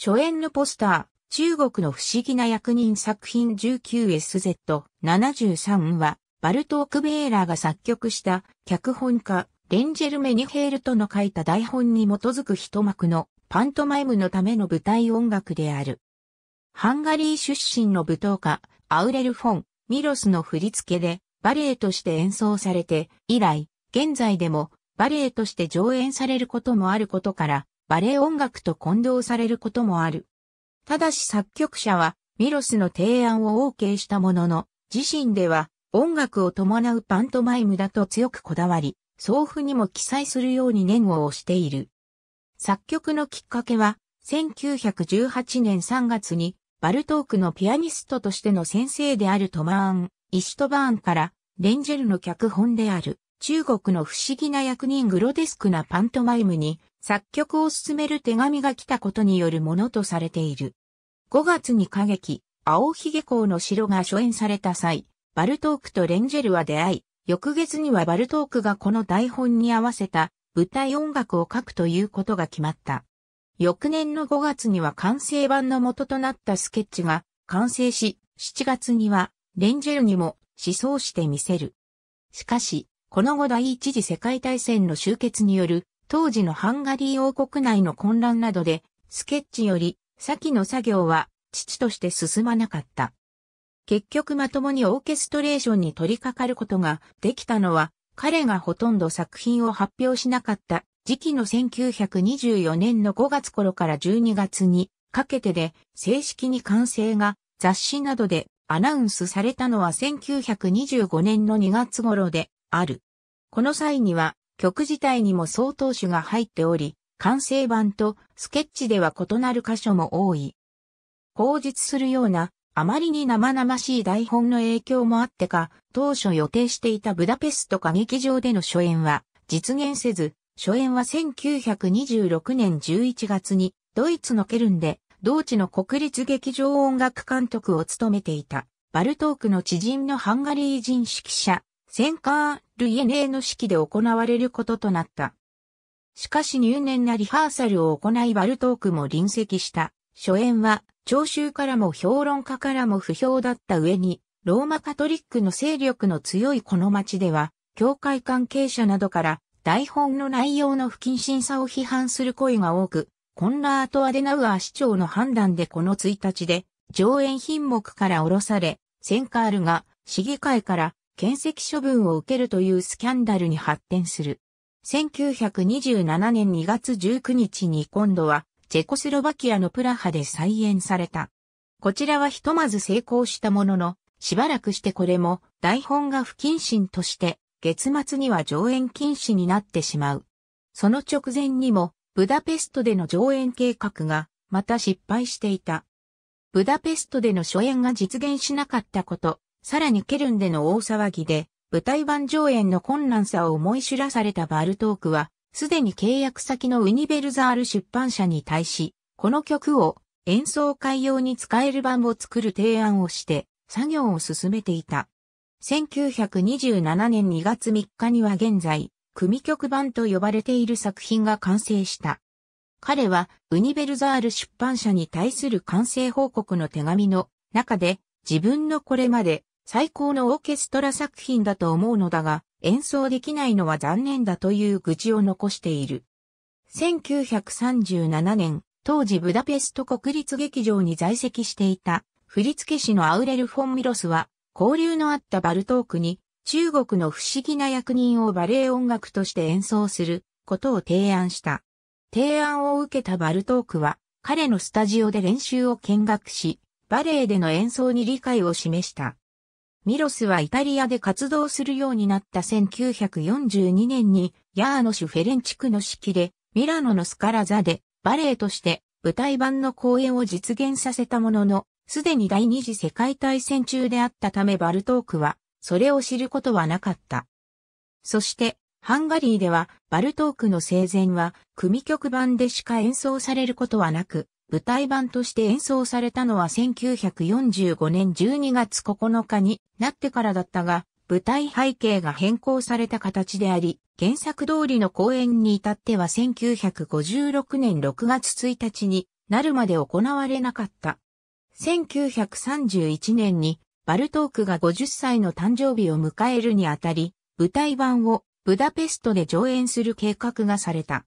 初演のポスター、中国の不思議な役人作品 19SZ73 は、バルトーク・ベーラーが作曲した脚本家、レンジェル・メニヘールとの書いた台本に基づく一幕のパントマイムのための舞台音楽である。ハンガリー出身の舞踏家、アウレル・フォン、ミロスの振り付けでバレエとして演奏されて、以来、現在でもバレエとして上演されることもあることから、バレエ音楽と混同されることもある。ただし作曲者はミロスの提案を OK したものの、自身では音楽を伴うパントマイムだと強くこだわり、総譜にも記載するように念を押している。作曲のきっかけは、1918年3月にバルトークのピアニストとしての先生であるトマーン、イシュトバーンから、レンジェルの脚本である、中国の不思議な役人グロテスクなパントマイムに、作曲を進める手紙が来たことによるものとされている。5月に歌劇、青ひげ校の城が初演された際、バルトークとレンジェルは出会い、翌月にはバルトークがこの台本に合わせた舞台音楽を書くということが決まった。翌年の5月には完成版の元となったスケッチが完成し、7月にはレンジェルにも思想してみせる。しかし、この後第一次世界大戦の終結による当時のハンガリー王国内の混乱などで、スケッチより先の作業は父として進まなかった。結局まともにオーケストレーションに取り掛かることができたのは、彼がほとんど作品を発表しなかった時期の1924年の5月頃から12月にかけてで正式に完成が雑誌などでアナウンスされたのは1925年の2月頃である。この際には曲自体にも相当種が入っており、完成版とスケッチでは異なる箇所も多い。口実するようなあまりに生々しい台本の影響もあってか、当初予定していたブダペスト歌劇場での初演は実現せず、初演は1926年11月にドイツのケルンで同地の国立劇場音楽監督を務めていたバルトークの知人のハンガリー人指揮者センカー・ルイエネーの指揮で行われることとなった。しかし入念なリハーサルを行いバルトークも臨席した。初演は聴衆からも評論家からも不評だった上に、ローマカトリックの勢力の強いこの町では、教会関係者などから台本の内容の不謹慎さを批判する声が多く、コンラート・アデナウアー市長の判断でこの1日で上演品目から降ろされ、センカールが市議会から検責処分を受けるというスキャンダルに発展する。1927年2月19日に今度はチェコスロバキアのプラハで再演された。こちらはひとまず成功したものの、しばらくしてこれも台本が不謹慎として月末には上演禁止になってしまう。その直前にも、ブダペストでの上演計画が、また失敗していた。ブダペストでの初演が実現しなかったこと、さらにケルンでの大騒ぎで、舞台版上演の困難さを思い知らされたバルトークは、すでに契約先のウニベルザール出版社に対し、この曲を演奏会用に使える版を作る提案をして、作業を進めていた。1927年2月3日には現在、組曲版と呼ばれている作品が完成した。彼はウニベルザール出版社に対する完成報告の手紙の中で自分のこれまで最高のオーケストラ作品だと思うのだが演奏できないのは残念だという愚痴を残している。1937年、当時ブダペスト国立劇場に在籍していた振付師のアウレル・フォン・ミロスは交流のあったバルトークに中国の不思議な役人をバレエ音楽として演奏することを提案した。提案を受けたバルトークは彼のスタジオで練習を見学し、バレエでの演奏に理解を示した。ミロスはイタリアで活動するようになった1942年にヤーノシュ・フェレンチクの指揮でミラノのスカラザでバレエとして舞台版の公演を実現させたもののすでに第二次世界大戦中であったためバルトークは、それを知ることはなかった。そして、ハンガリーでは、バルトークの生前は、組曲版でしか演奏されることはなく、舞台版として演奏されたのは1945年12月9日になってからだったが、舞台背景が変更された形であり、原作通りの公演に至っては1956年6月1日になるまで行われなかった。1931年にバルトークが50歳の誕生日を迎えるにあたり、舞台版をブダペストで上演する計画がされた。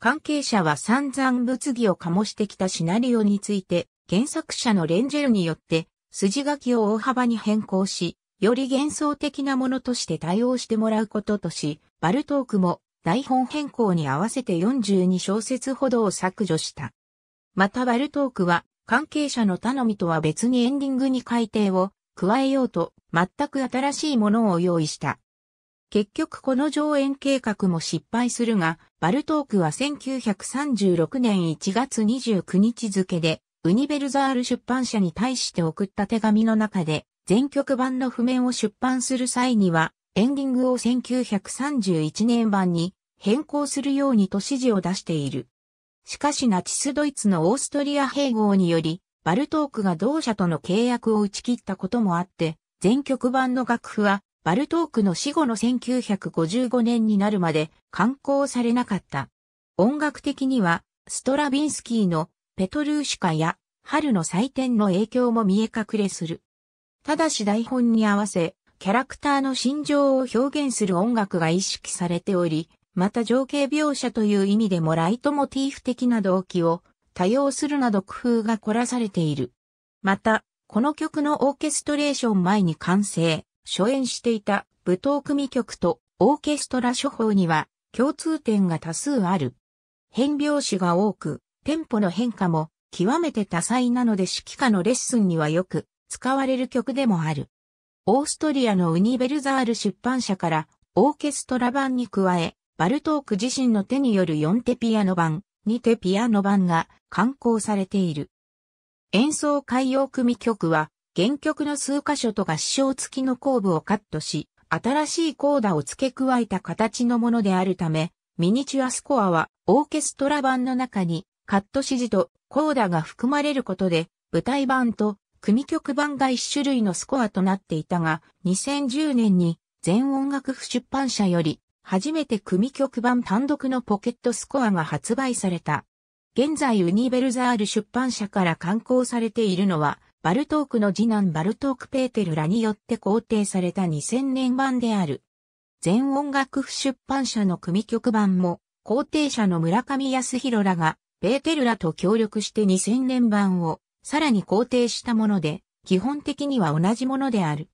関係者は散々物議を醸してきたシナリオについて、原作者のレンジェルによって筋書きを大幅に変更し、より幻想的なものとして対応してもらうこととし、バルトークも台本変更に合わせて42小節ほどを削除した。またバルトークは関係者の頼みとは別にエンディングに改定を加えようと全く新しいものを用意した。結局この上演計画も失敗するが、バルトークは1936年1月29日付で、ウニベルザール出版社に対して送った手紙の中で、全曲版の譜面を出版する際には、エンディングを1931年版に変更するようにと指示を出している。しかしナチスドイツのオーストリア併合により、バルトークが同社との契約を打ち切ったこともあって、全曲版の楽譜はバルトークの死後の1955年になるまで刊行されなかった。音楽的には、ストラビンスキーのペトルーシュカや春の祭典の影響も見え隠れする。ただし台本に合わせ、キャラクターの心情を表現する音楽が意識されており、また情景描写という意味でもライトモチーフ的な動機を多用するなど工夫が凝らされている。また、この曲のオーケストレーション前に完成、初演していた舞踏組曲とオーケストラ処方には共通点が多数ある。変拍子が多く、テンポの変化も極めて多彩なので指揮科のレッスンにはよく使われる曲でもある。オーストリアのウニベルザール出版社からオーケストラ版に加え、バルトーク自身の手による4手ピアノ版、2手ピアノ版が刊行されている。演奏海洋組曲は原曲の数箇所と合唱付きの後部をカットし、新しいコーダを付け加えた形のものであるため、ミニチュアスコアはオーケストラ版の中にカット指示とコーダが含まれることで、舞台版と組曲版が一種類のスコアとなっていたが、2010年に全音楽譜出版社より初めて組曲版単独のポケットスコアが発売された。現在ユニベルザール出版社から刊行されているのはバルトークの次男バルトーク・ペーテルらによって肯定された2000年版である。全音楽譜出版社の組曲版も、肯定者の村上康弘らが、ペーテルらと協力して2000年版を、さらに肯定したもので、基本的には同じものである。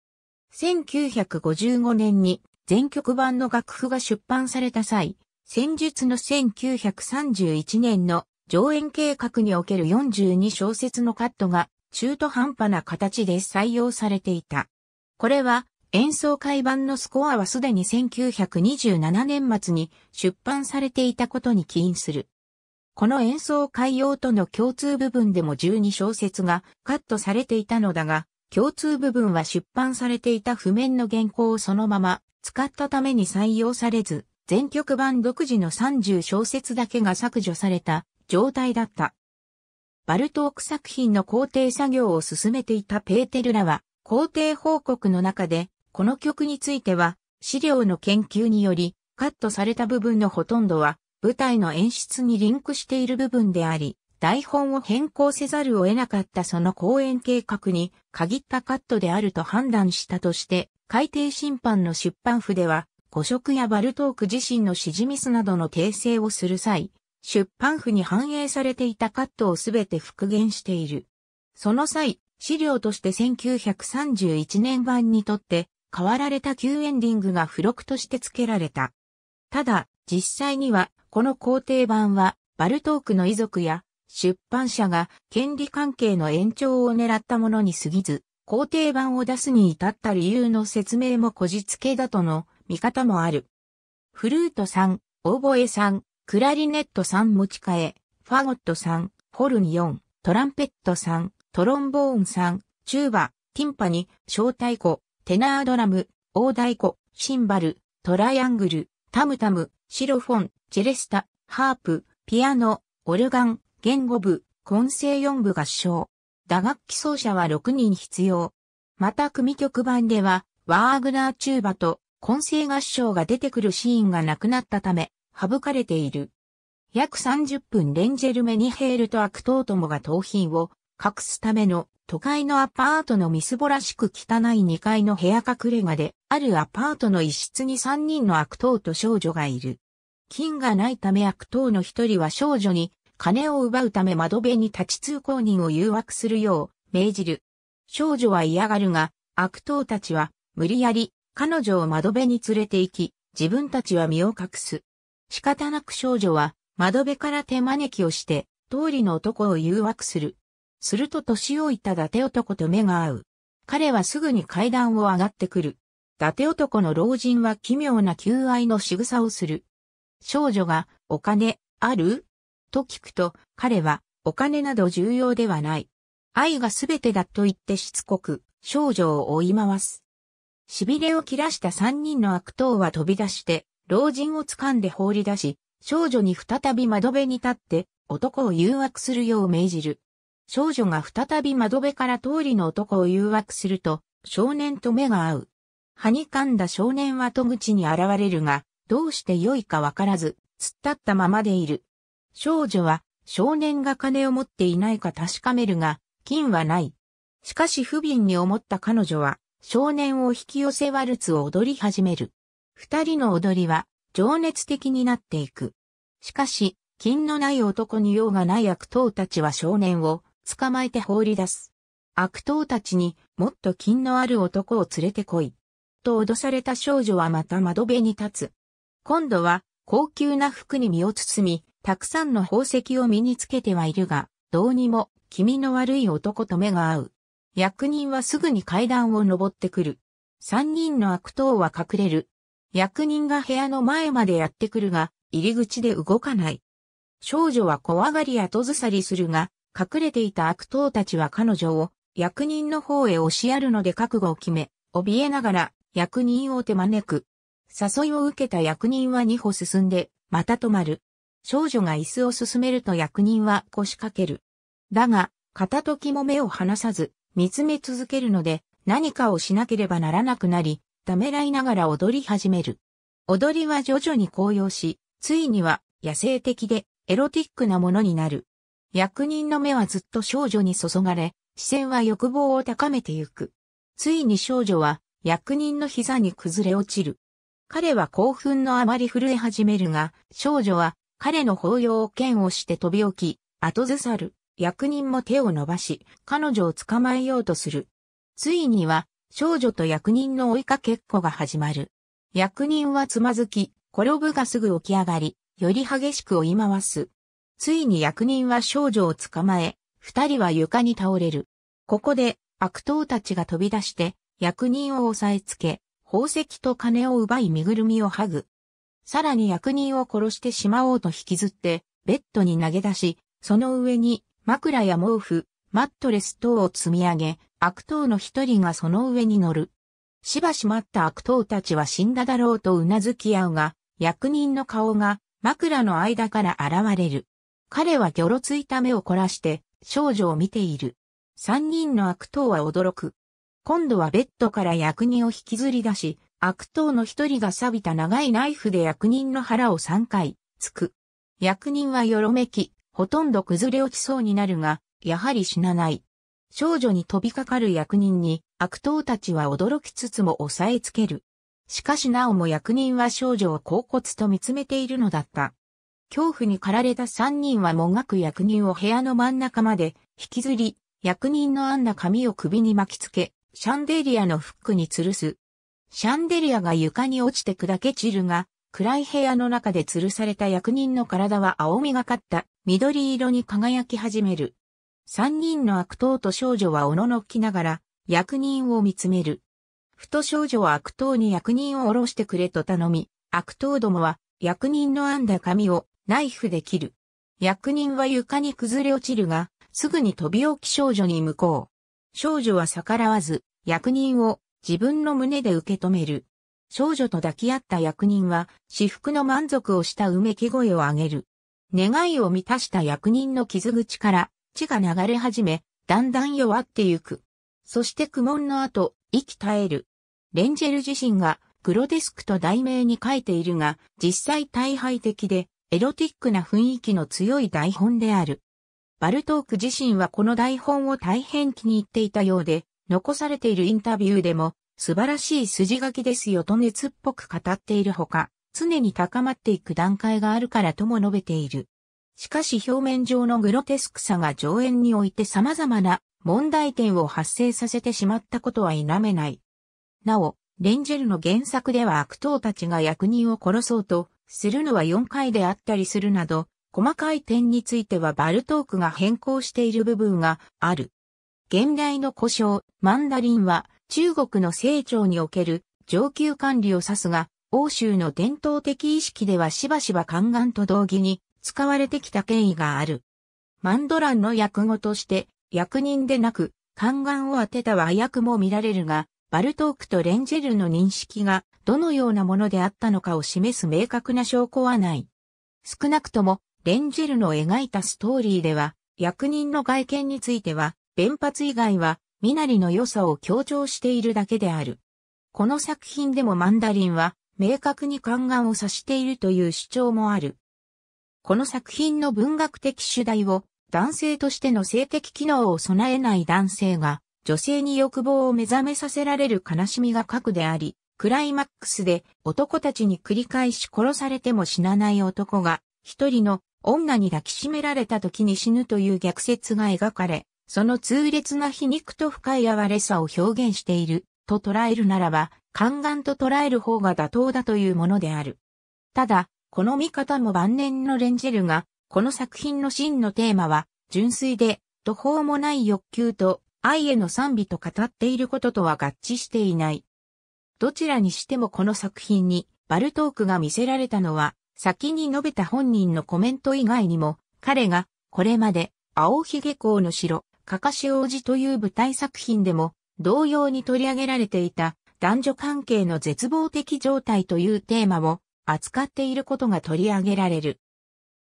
1955年に全曲版の楽譜が出版された際、戦術の1931年の上演計画における42小節のカットが中途半端な形で採用されていた。これは演奏会版のスコアはすでに1927年末に出版されていたことに起因する。この演奏会用との共通部分でも12小節がカットされていたのだが、共通部分は出版されていた譜面の原稿をそのまま使ったために採用されず、全曲版独自の30小節だけが削除された状態だった。バルトーク作品の工程作業を進めていたペーテルらは、工程報告の中で、この曲については、資料の研究により、カットされた部分のほとんどは、舞台の演出にリンクしている部分であり、台本を変更せざるを得なかったその公演計画に限ったカットであると判断したとして、改定審判の出版譜では、誤色やバルトーク自身の指示ミスなどの訂正をする際、出版譜に反映されていたカットをすべて復元している。その際、資料として1931年版にとって変わられた旧エンディングが付録として付けられた。ただ、実際には、この工程版は、バルトークの遺族や出版社が権利関係の延長を狙ったものに過ぎず、工程版を出すに至った理由の説明もこじつけだとの見方もある。フルート3、オーボエ3、クラリネット3持ち替え、ファゴット3、ホルン4、トランペット3、トロンボーン3、チューバ、ティンパニ、小太鼓、テナードラム、大太鼓、シンバル、トライアングル、タムタム、シロフォン、チェレスタ、ハープ、ピアノ、オルガン、言語部、混声4部合唱。打楽器奏者は6人必要。また組曲版では、ワーグナーチューバと混声合唱が出てくるシーンがなくなったため、省かれている。約30分レンジェル・メニヘールと悪党ともが盗品を隠すための都会のアパートのみすぼらしく汚い2階の部屋隠れ家で、あるアパートの一室に3人の悪党と少女がいる。金がないため悪党の一人は少女に金を奪うため窓辺に立ち通行人を誘惑するよう命じる。少女は嫌がるが、悪党たちは無理やり彼女を窓辺に連れて行き、自分たちは身を隠す。仕方なく少女は窓辺から手招きをして、通りの男を誘惑する。すると年老いた伊達男と目が合う。彼はすぐに階段を上がってくる。伊達男の老人は奇妙な求愛の仕草をする。少女が、お金、ある？と聞くと、彼は、お金など重要ではない。愛がすべてだと言ってしつこく、少女を追い回す。痺れを切らした三人の悪党は飛び出して、老人を掴んで放り出し、少女に再び窓辺に立って男を誘惑するよう命じる。少女が再び窓辺から通りの男を誘惑すると、少年と目が合う。はにかんだ少年は戸口に現れるが、どうして良いかわからず、突っ立ったままでいる。少女は少年が金を持っていないか確かめるが、金はない。しかし不憫に思った彼女は、少年を引き寄せワルツを踊り始める。二人の踊りは情熱的になっていく。しかし、金のない男に用がない悪党たちは少年を捕まえて放り出す。悪党たちにもっと金のある男を連れてこい。と脅された少女はまた窓辺に立つ。今度は高級な服に身を包み、たくさんの宝石を身につけてはいるが、どうにも気味の悪い男と目が合う。役人はすぐに階段を登ってくる。三人の悪党は隠れる。役人が部屋の前までやってくるが、入り口で動かない。少女は怖がり後ずさりするが、隠れていた悪党たちは彼女を役人の方へ押しやるので覚悟を決め、怯えながら役人を手招く。誘いを受けた役人は二歩進んで、また止まる。少女が椅子を進めると役人は腰掛ける。だが、片時も目を離さず、見つめ続けるので、何かをしなければならなくなり、ためらいながら踊り始める。踊りは徐々に高揚し、ついには野生的でエロティックなものになる。役人の目はずっと少女に注がれ、視線は欲望を高めてゆく。ついに少女は役人の膝に崩れ落ちる。彼は興奮のあまり震え始めるが、少女は彼の抱擁を剣をして飛び起き、後ずさる。役人も手を伸ばし、彼女を捕まえようとする。ついには、少女と役人の追いかけっこが始まる。役人はつまずき、転ぶがすぐ起き上がり、より激しく追い回す。ついに役人は少女を捕まえ、二人は床に倒れる。ここで悪党たちが飛び出して役人を押さえつけ、宝石と金を奪い身ぐるみを剥ぐ。さらに役人を殺してしまおうと引きずってベッドに投げ出し、その上に枕や毛布、マットレス等を積み上げ、悪党の一人がその上に乗る。しばし待った悪党たちは死んだだろうと頷き合うが、役人の顔が枕の間から現れる。彼はギョロついた目を凝らして少女を見ている。三人の悪党は驚く。今度はベッドから役人を引きずり出し、悪党の一人が錆びた長いナイフで役人の腹を三回、つく。役人はよろめき、ほとんど崩れ落ちそうになるが、やはり死なない。少女に飛びかかる役人に悪党たちは驚きつつも押さえつける。しかしなおも役人は少女を恍惚と見つめているのだった。恐怖に駆られた三人はもがく役人を部屋の真ん中まで引きずり、役人の編んだ髪を首に巻きつけ、シャンデリアのフックに吊るす。シャンデリアが床に落ちて砕け散るが、暗い部屋の中で吊るされた役人の体は青みがかった緑色に輝き始める。三人の悪党と少女はおののきながら役人を見つめる。ふと少女は悪党に役人を下ろしてくれと頼み、悪党どもは役人の編んだ髪をナイフで切る。役人は床に崩れ落ちるが、すぐに飛び起き少女に向こう。少女は逆らわず、役人を自分の胸で受け止める。少女と抱き合った役人は、私服の満足をしたうめき声を上げる。願いを満たした役人の傷口から血が流れ始め、だんだん弱ってゆく。そして苦悶の後、息絶える。レンジェル自身がグロテスクと題名に書いているが、実際大敗的で、エロティックな雰囲気の強い台本である。バルトーク自身はこの台本を大変気に入っていたようで、残されているインタビューでも素晴らしい筋書きですよと熱っぽく語っているほか、常に高まっていく段階があるからとも述べている。しかし表面上のグロテスクさが上演において様々な問題点を発生させてしまったことは否めない。なお、レンジェルの原作では悪党たちが役人を殺そうとするのは4回であったりするなど、細かい点についてはバルトークが変更している部分がある。現代の故障、マンダリンは中国の成長における上級管理を指すが、欧州の伝統的意識ではしばしば宦官と同義に使われてきた経緯がある。マンドランの訳語として役人でなく宦官を当てた和訳も見られるが、バルトークとレンジェルの認識がどのようなものであったのかを示す明確な証拠はない。少なくとも、レンジェルの描いたストーリーでは、役人の外見については、弁髪以外は、身なりの良さを強調しているだけである。この作品でもマンダリンは、明確に宦官を指しているという主張もある。この作品の文学的主題を男性としての性的機能を備えない男性が女性に欲望を目覚めさせられる悲しみが核であり、クライマックスで男たちに繰り返し殺されても死なない男が一人の女に抱きしめられた時に死ぬという逆説が描かれ、その痛烈な皮肉と深い哀れさを表現していると捉えるならば、宦官と捉える方が妥当だというものである。ただ、この見方も晩年のレンジェルが、この作品の真のテーマは、純粋で途方もない欲求と愛への賛美と語っていることとは合致していない。どちらにしてもこの作品にバルトークが見せられたのは、先に述べた本人のコメント以外にも、彼がこれまで青ひげ校の城、かかし王子という舞台作品でも同様に取り上げられていた男女関係の絶望的状態というテーマも扱っていることが取り上げられる。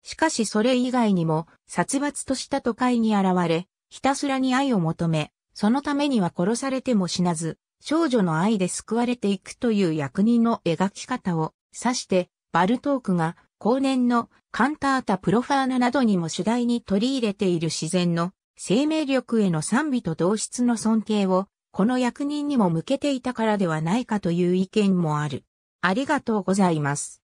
しかしそれ以外にも、殺伐とした都会に現れ、ひたすらに愛を求め、そのためには殺されても死なず、少女の愛で救われていくという役人の描き方を指して、バルトークが後年のカンタータ・プロファーナなどにも主題に取り入れている自然の生命力への賛美と同質の尊敬をこの役人にも向けていたからではないかという意見もある。ありがとうございます。